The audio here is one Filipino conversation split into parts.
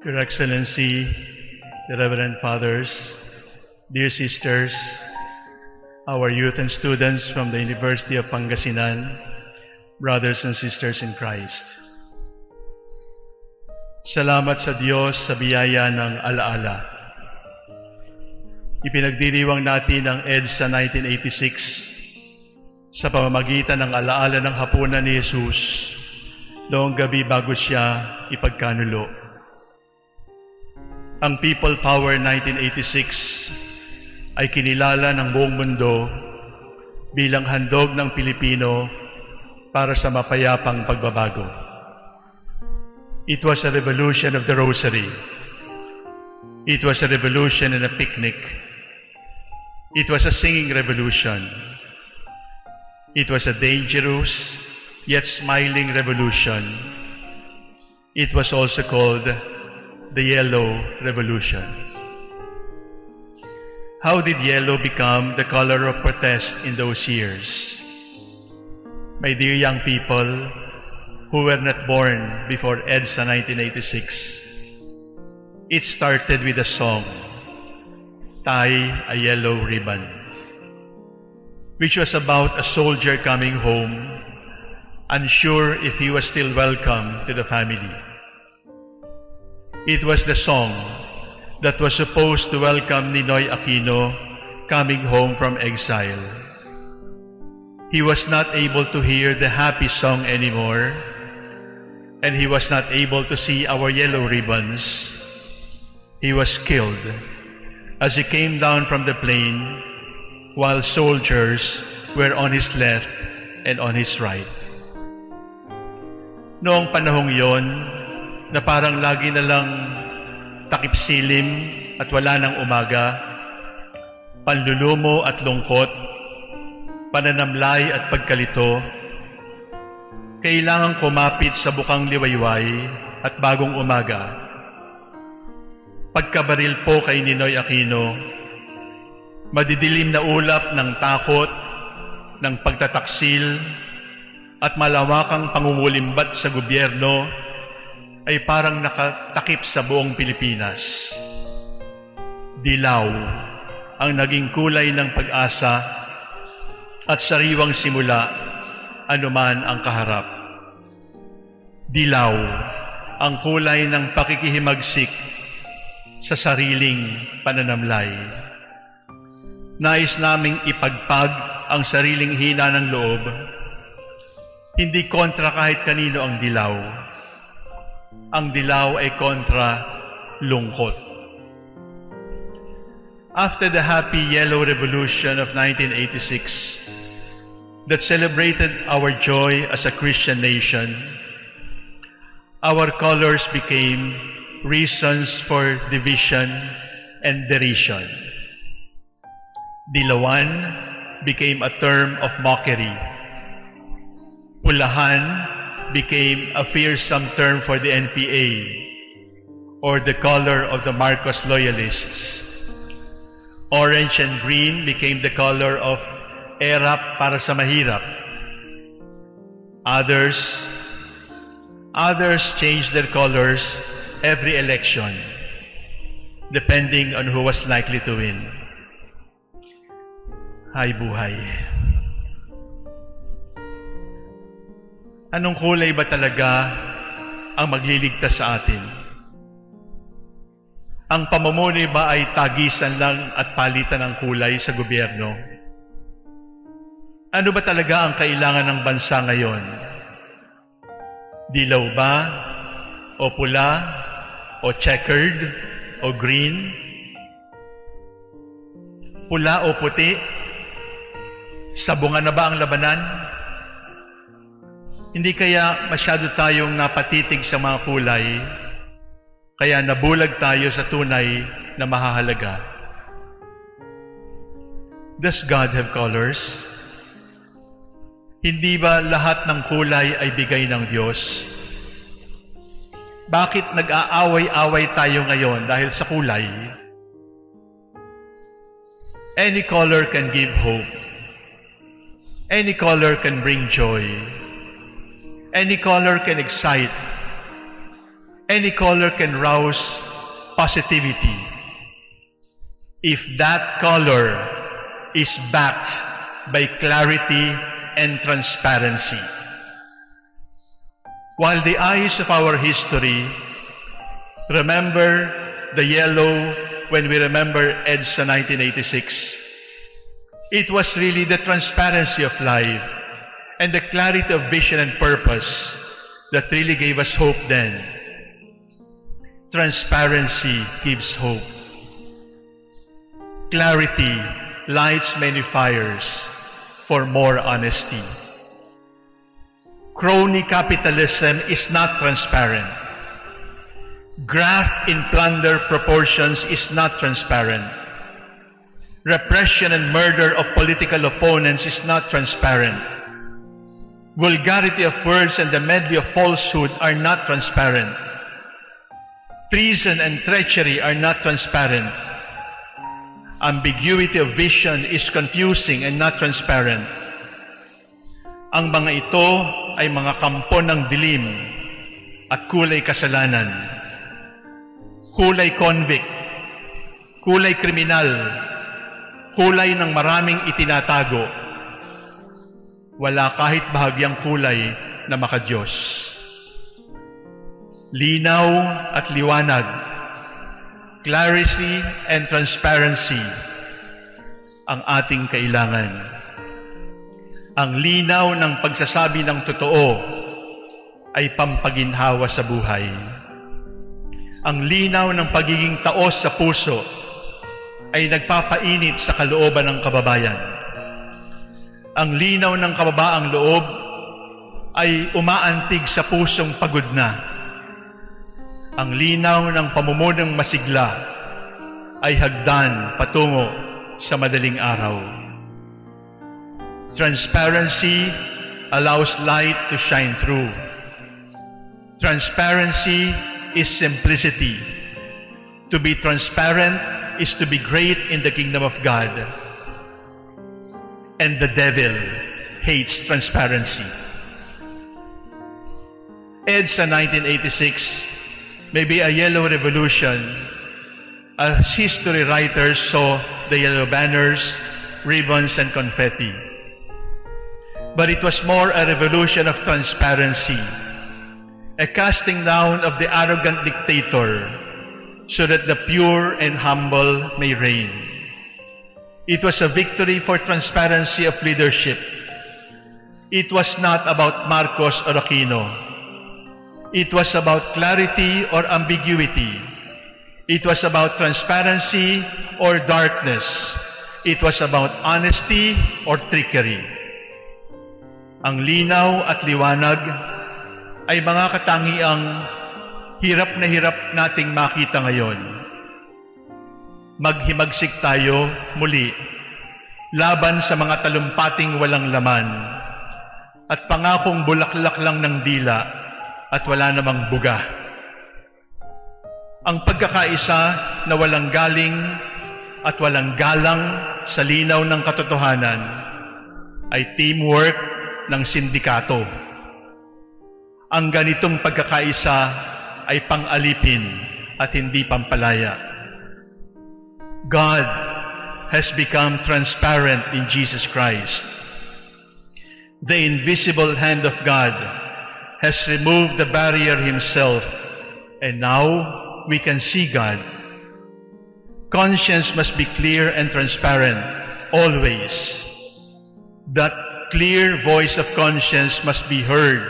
Your Excellency, the Reverend Fathers, dear sisters, our youth and students from the University of Pangasinan, brothers and sisters in Christ. Salamat sa Diyos sa biyaya ng alaala. Ipinagdiriwang natin ang EDSA 1986 sa pamamagitan ng alaala ng hapunan ni Jesus noong gabi bago siya ipagkanulo. Ang People Power 1986 ay kinilala ng buong mundo bilang handog ng Pilipino para sa mapayapang pagbabago. It was a revolution of the rosary. It was a revolution and a picnic. It was a singing revolution. It was a dangerous yet smiling revolution. It was also called the Yellow Revolution. How did yellow become the color of protest in those years? My dear young people who were not born before EDSA 1986, it started with a song, Tie a Yellow Ribbon, which was about a soldier coming home, unsure if he was still welcome to the family. It was the song that was supposed to welcome Ninoy Aquino coming home from exile. He was not able to hear the happy song anymore, and he was not able to see our yellow ribbons. He was killed as he came down from the plane while soldiers were on his left and on his right. Noong panahong yon, na parang lagi na lang takip silim at wala ng umaga, panlulumo at lungkot, pananamlay at pagkalito, kailangang kumapit sa bukang liwayway at bagong umaga. Pagkabaril po kay Ninoy Aquino, madidilim na ulap ng takot, ng pagtataksil, at malawakang pangungulimbat sa gobyerno ay parang nakatakip sa buong Pilipinas. Dilaw ang naging kulay ng pag-asa at sariwang simula anuman ang kaharap. Dilaw ang kulay ng pakikihimagsik sa sariling pananamlay. Nais naming ipagpag ang sariling hina ng loob, hindi kontra kahit kanino ang dilaw. Ang dilaw ay kontra lungkot. After the happy Yellow Revolution of 1986 that celebrated our joy as a Christian nation, our colors became reasons for division and derision. Dilawan became a term of mockery. Pulahan became a fearsome term for the NPA or the color of the Marcos loyalists. Orange and green became the color of erap para sa mahirap. Others, others changed their colors every election, depending on who was likely to win. Hay buhay. Anong kulay ba talaga ang magliligtas sa atin? Ang pamamuni ba ay tagisan lang at palitan ng kulay sa gobyerno? Ano ba talaga ang kailangan ng bansa ngayon? Dilaw ba? O pula? O checkered? O green? Pula o puti? Sabungan na ba ang labanan? Hindi kaya masyado tayong napatitig sa mga kulay, kaya nabulag tayo sa tunay na mahahalaga. Does God have colors? Hindi ba lahat ng kulay ay bigay ng Diyos? Bakit nag-aaway-away tayo ngayon dahil sa kulay? Any color can give hope. Any color can bring joy. Any color can excite. any color can rouse positivity if that color is backed by clarity and transparency. While the eyes of our history remember the yellow when we remember EDSA 1986, it was really the transparency of life and the clarity of vision and purpose that really gave us hope then. Transparency gives hope. Clarity lights many fires for more honesty. Crony capitalism is not transparent. Graft in plunder proportions is not transparent. Repression and murder of political opponents is not transparent. Vulgarity of words and the medley of falsehood are not transparent. Treason and treachery are not transparent. Ambiguity of vision is confusing and not transparent. Ang mga ito ay mga kampo ng dilim at kulay kasalanan. Kulay convict, kulay kriminal, kulay ng maraming itinatago. Wala kahit bahagyang kulay na makadiyos. Linaw at liwanag clarity and transparency ang ating kailangan. Ang linaw ng pagsasabi ng totoo ay pampaginhawa sa buhay. Ang linaw ng pagiging taos sa puso ay nagpapainit sa kalooban ng kababayan. Ang linaw ng kababaang loob ay umaantig sa pusong pagod na ang linaw ng pamumunang masigla ay hagdan patungo sa madaling araw. Transparency allows light to shine through. Transparency is simplicity. To be transparent is to be great in the kingdom of God. And the devil hates transparency. EDSA 1986 maybe a yellow revolution, as history writers saw the yellow banners, ribbons, and confetti. But it was more a revolution of transparency, a casting down of the arrogant dictator, so that the pure and humble may reign. It was a victory for transparency of leadership. It was not about Marcos or Aquino, It was about clarity or ambiguity. It was about transparency or darkness. It was about honesty or trickery. Ang linaw at liwanag ay mga katangiang hirap na hirap nating makita ngayon. Maghimagsik tayo muli laban sa mga talumpating walang laman at pangakong bulaklak lang ng dila at wala namang buga. Ang pagkakaisa na walang galing at walang galang sa linaw ng katotohanan ay teamwork ng sindikato. Ang ganitong pagkakaisa ay pang-alipin at hindi pampalaya. God has become transparent in Jesus Christ. The invisible hand of God has removed the barrier himself, and now we can see God. Conscience must be clear and transparent, always. That clear voice of conscience must be heard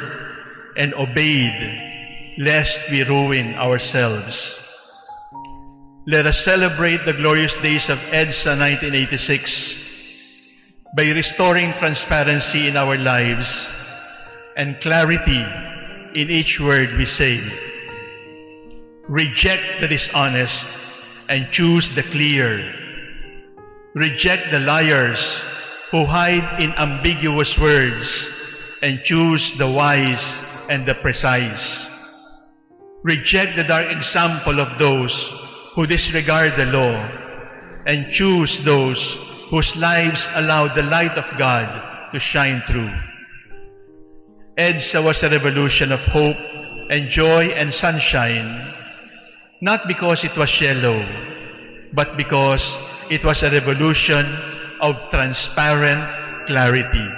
and obeyed, lest we ruin ourselves. Let us celebrate the glorious days of EDSA 1986 by restoring transparency in our lives and clarity in each word we say. Reject the dishonest and choose the clear. Reject the liars who hide in ambiguous words and choose the wise and the precise. Reject the dark example of those who disregard the law and choose those whose lives allow the light of God to shine through. EDSA was a revolution of hope, and joy and sunshine, not because it was yellow, but because it was a revolution of transparent clarity.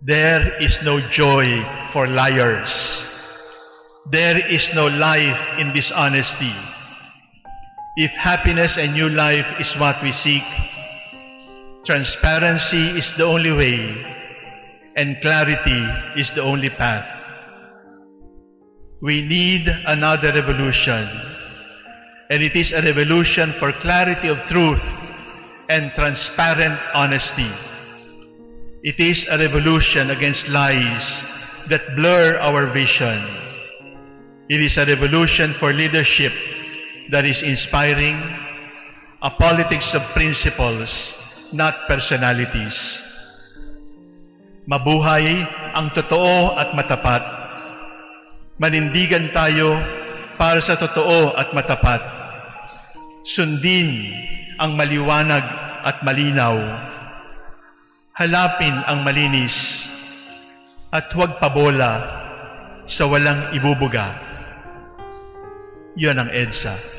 There is no joy for liars. There is no life in dishonesty. If happiness and new life is what we seek, transparency is the only way, and clarity is the only path. We need another revolution, and it is a revolution for clarity of truth and transparent honesty. It is a revolution against lies that blur our vision. It is a revolution for leadership that is inspiring, a politics of principles, not personalities. Mabuhay ang totoo at matapat. Manindigan tayo para sa totoo at matapat. Sundin ang maliwanag at malinaw. Halapin ang malinis at huwag pabola sa walang ibubuga. Yan ang EDSA.